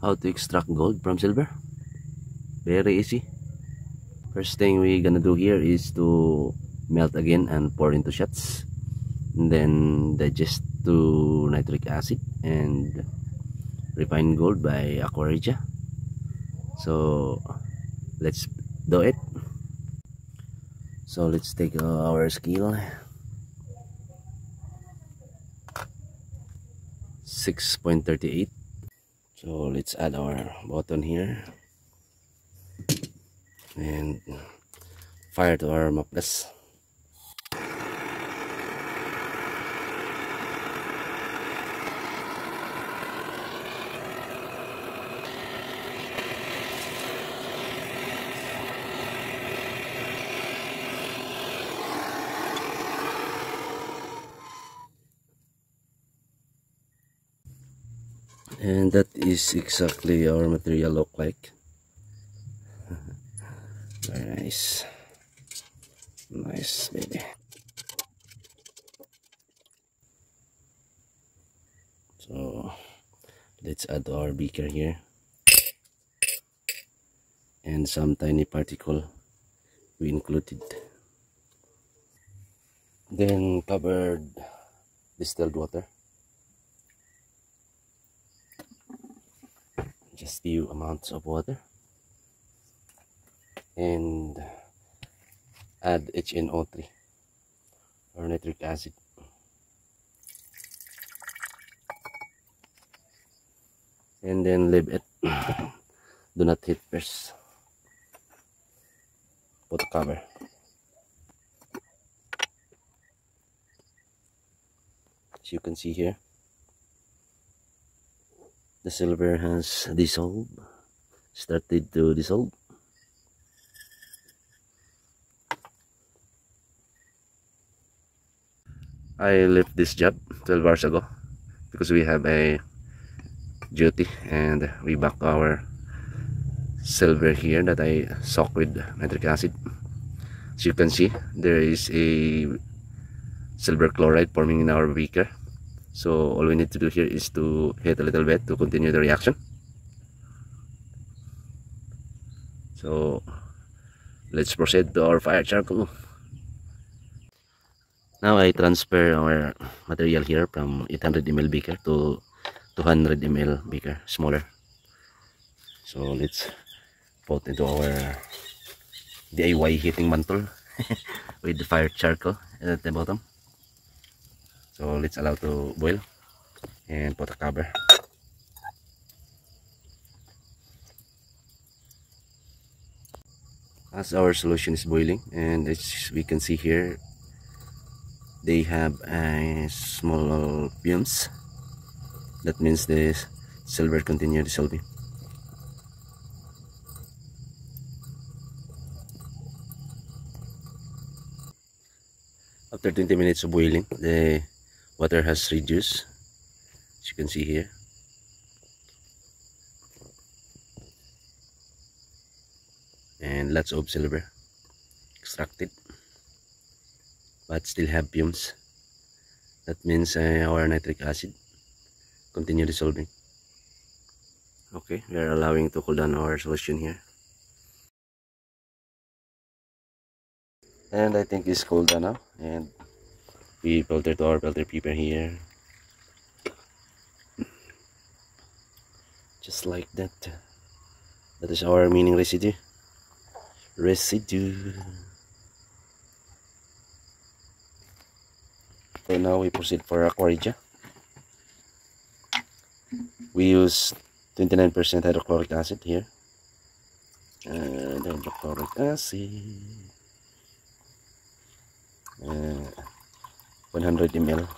how to extract gold from silver? Very easy. First thing we gonna do here is to melt again and pour into shots. And then digest to nitric acid and refine gold by aqua so let's do it. So let's take our scale 6.38 so let's add our button here. And fire to our MAPP gas and that is exactly our material look like. Very nice. Nice baby. So let's add our beaker here. And some tiny particle we included. Then covered distilled water few amounts of water. And add HNO3 or nitric acid. And then leave it. Do not hit first. Put cover. As you can see here the silver has dissolved. Started to dissolve. I left this job 12 hours ago because we have a duty and we back our silver here that I soak with nitric acid. As you can see there is a silver chloride forming in our beaker so all we need to do here is to hit a little bit to continue the reaction. So let's proceed to our fire charcoal. Now I transfer our material here from 800 ml beaker to 200 ml beaker smaller. So let's put into our DIY heating mantle with the fire charcoal at the bottom so let's allow to boil and put a cover. As our solution is boiling and as we can see here they have a small fumes. That means the silver continue dissolving. After 20 minutes of boiling the water has reduced as you can see here. And lots of silver extracted but still have fumes. That means uh, our nitric acid continue dissolving. Okay we are allowing to cool down our solution here. And I think it's cold down now and we filtered our filter paper here. Just like that. That is our meaning residue residue so now we proceed for aqua regia we use 29% hydrochloric acid here. And hydrochloric acid. Uh, 100 ml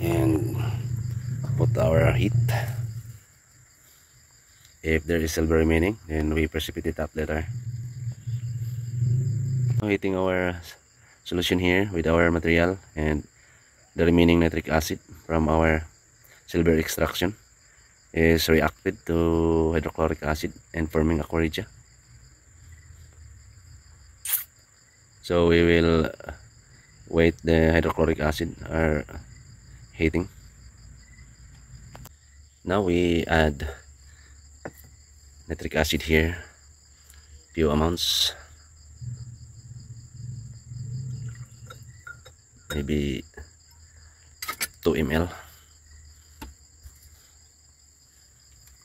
and put our heat. If there is silver remaining then we precipitate up later heating our solution here with our material and the remaining nitric acid from our silver extraction is reacted to hydrochloric acid and forming aqua so we will wait the hydrochloric acid are heating. Now we add nitric acid here few amounts. Maybe 2 ml.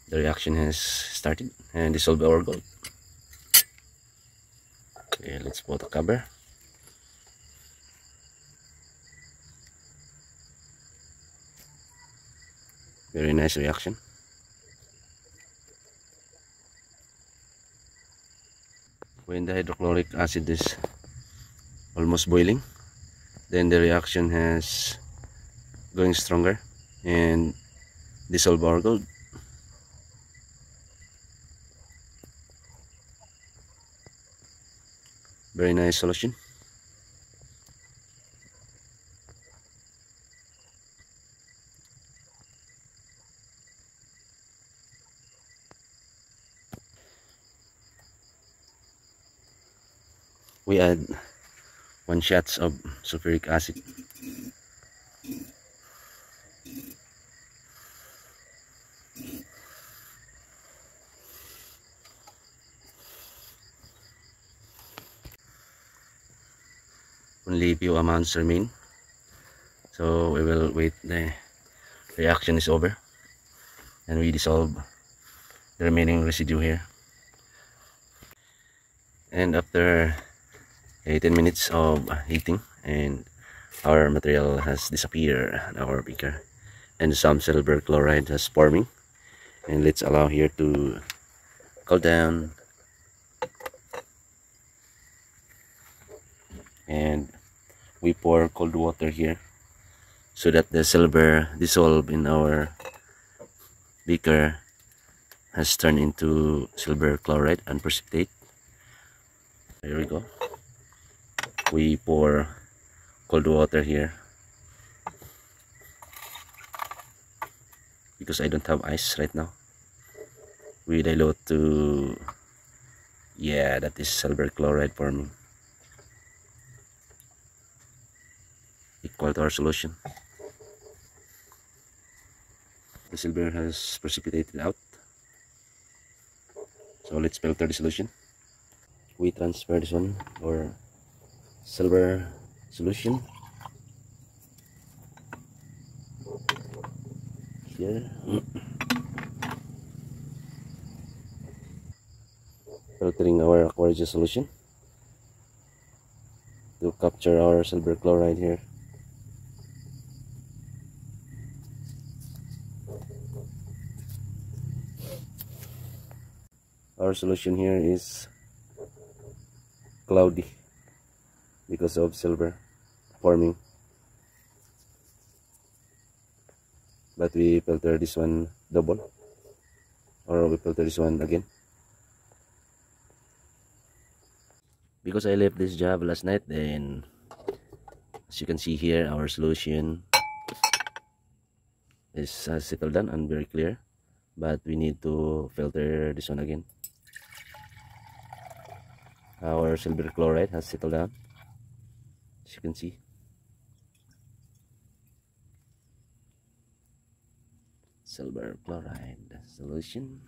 The reaction has started and dissolve our gold. Okay let's put a cover very nice reaction. When the hydrochloric acid is almost boiling then the reaction has going stronger and dissolve our gold. Very nice solution we add one shots of sulfuric acid. Only few amounts remain. So we will wait the reaction is over. And we dissolve the remaining residue here. And after 18 minutes of heating and our material has disappeared our beaker. And some silver chloride has forming. And let's allow here to cool down. And we pour cold water here so that the silver dissolved in our beaker has turned into silver chloride and precipitate. There we go we pour cold water here. Because I don't have ice right now. We dilute to yeah that is silver chloride forming equal to our solution. The silver has precipitated out. So let's filter the solution. We transfer this one or silver solution. Here. Filtering our aqua regia solution. To capture our silver chloride here. Our solution here is cloudy because of silver forming. But we filter this one double or we filter this one again. Because I left this job last night then as you can see here our solution is uh, settled down and very clear. But we need to filter this one again. Our silver chloride has settled down as you can see. Silver chloride solution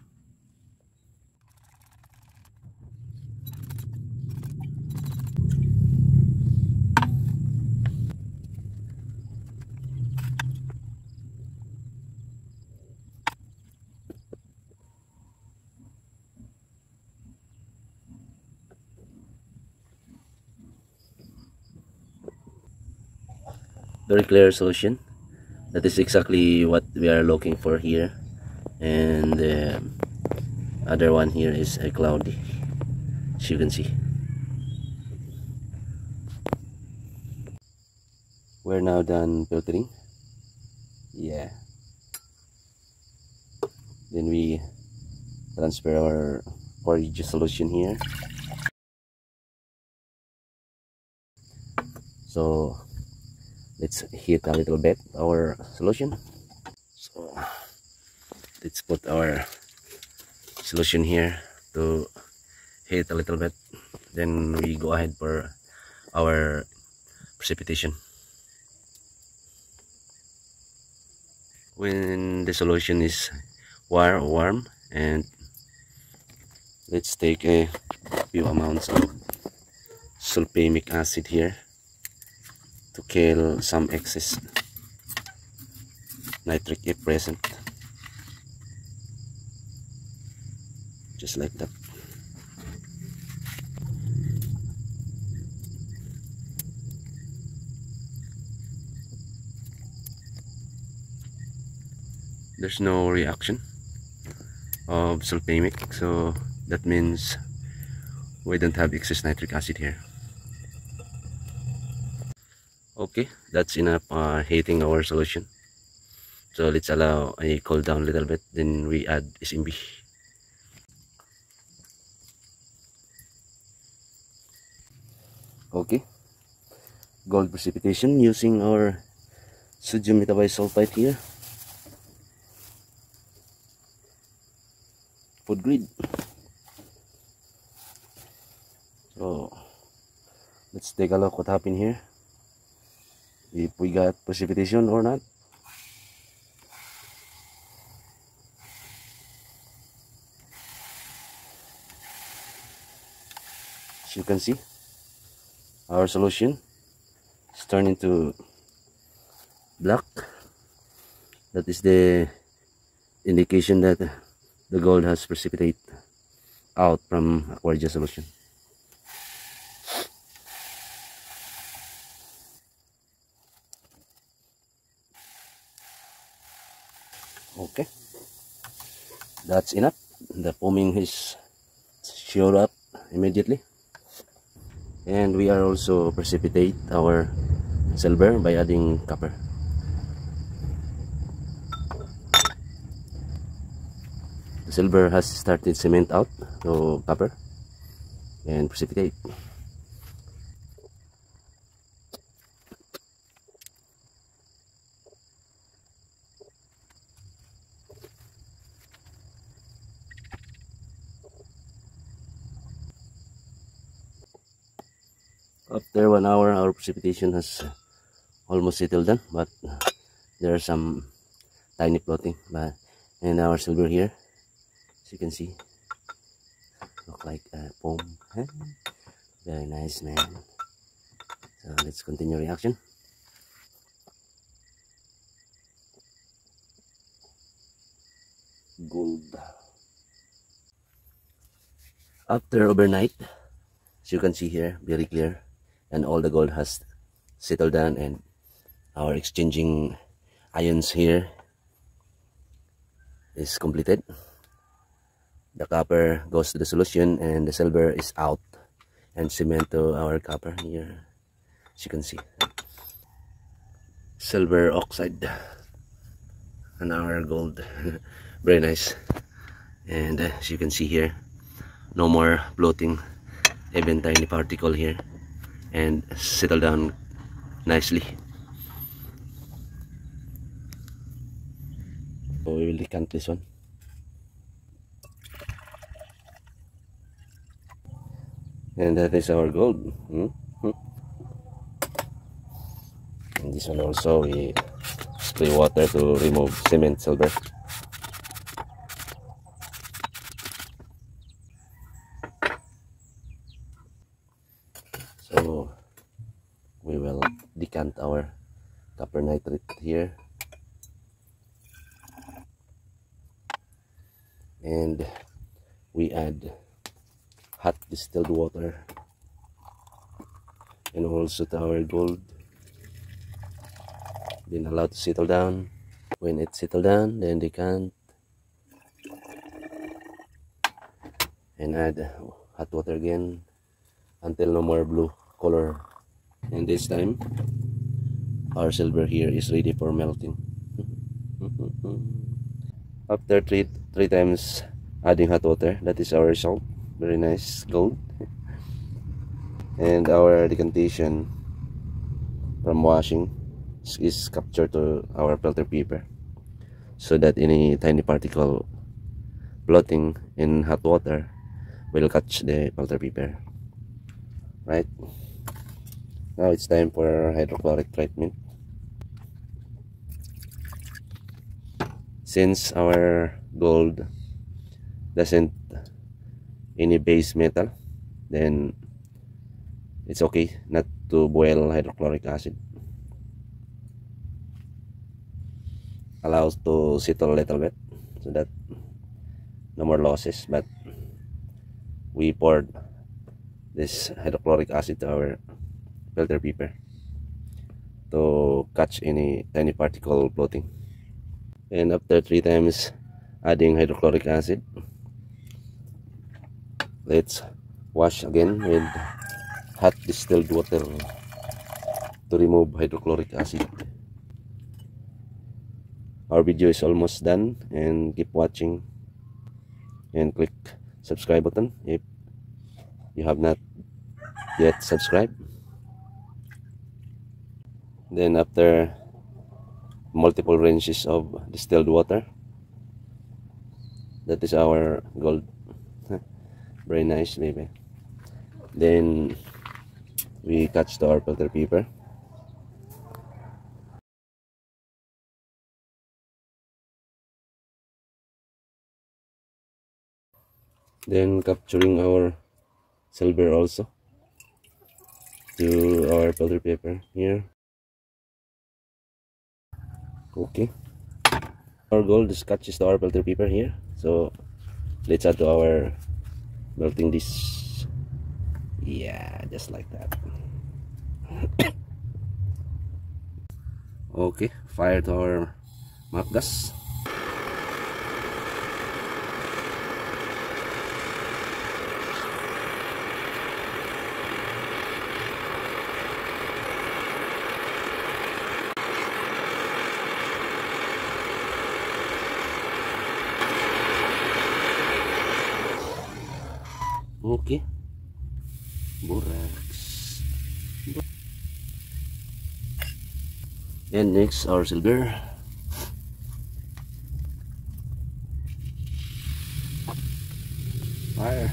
very clear solution. That is exactly what we are looking for here. And the other one here is a cloudy as you can see. We're now done filtering. Yeah. Then we transfer our porridge solution here. So let's heat a little bit our solution. So let's put our solution here to heat a little bit. Then we go ahead for our precipitation. When the solution is warm warm and let's take a few amounts of sulfamic acid here to kill some excess nitric if present. Just like that. There's no reaction of sulfamic so that means we don't have excess nitric acid here okay. That's enough uh, heating our solution. So let's allow a cool down a little bit then we add SMB okay. Gold precipitation using our sodium metabolite sulfite here. Food grid. So let's take a look what happened here if we got precipitation or not as you can see our solution is turning to black that is the indication that the gold has precipitate out from Aqua regia solution. Okay, that's enough. The foaming is showed up immediately. And we are also precipitate our silver by adding copper. the silver has started cement out so copper and precipitate after one hour our precipitation has uh, almost settled down but uh, there are some tiny floating but and our silver here as you can see look like a foam. Very nice man. So let's continue reaction. Gold. After overnight as you can see here very clear and all the gold has settled down and our exchanging ions here is completed. The copper goes to the solution and the silver is out. And cement to our copper here as you can see. Silver oxide and our gold. Very nice. And uh, as you can see here no more floating even tiny particle here and settle down nicely so we will decant this one and that is our gold hmm? Hmm. and this one also we spray water to remove cement silver decant our copper nitrate here. And we add hot distilled water and also to our gold. Then allow to settle down. When it settle down then decant and add hot water again until no more blue color and this time our silver here is ready for melting. After three three times adding hot water that is our result. Very nice gold. And our decantation from washing is captured to our filter paper. So that any tiny particle floating in hot water will catch the filter paper. Right now it's time for hydrochloric treatment. Since our gold doesn't any base metal then it's okay not to boil hydrochloric acid. Allows to settle a little bit so that no more losses but we poured this hydrochloric acid to our filter paper to catch any tiny particle floating and after three times adding hydrochloric acid let's wash again with hot distilled water to remove hydrochloric acid. Our video is almost done and keep watching and click subscribe button if you have not yet subscribed then after multiple ranges of distilled water that is our gold. Very nice baby. Then we catch the our filter paper. Then capturing our silver also to our filter paper here okay. Our gold scotch is the our filter paper here. So let's add to our melting this. Yeah just like that. Okay fire to our MAPP gas Okay. Borax. And next our silver. Fire.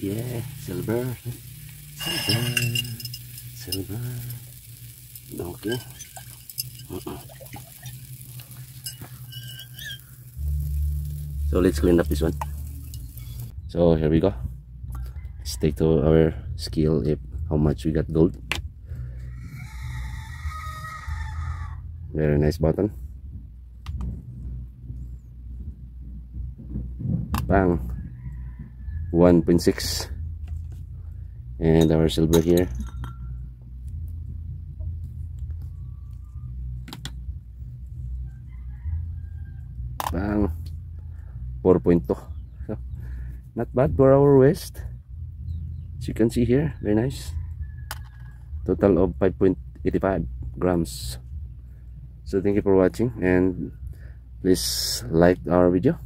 Yeah, silver. Silver. Silver. Okay. So let's clean up this one. So here we go. Let's take to our scale if how much we got gold. Very nice button. Bang. 1.6 and our silver here 4.2 so, not bad for our waist as you can see here very nice. Total of 5.85 grams. So thank you for watching and please like our video